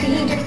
could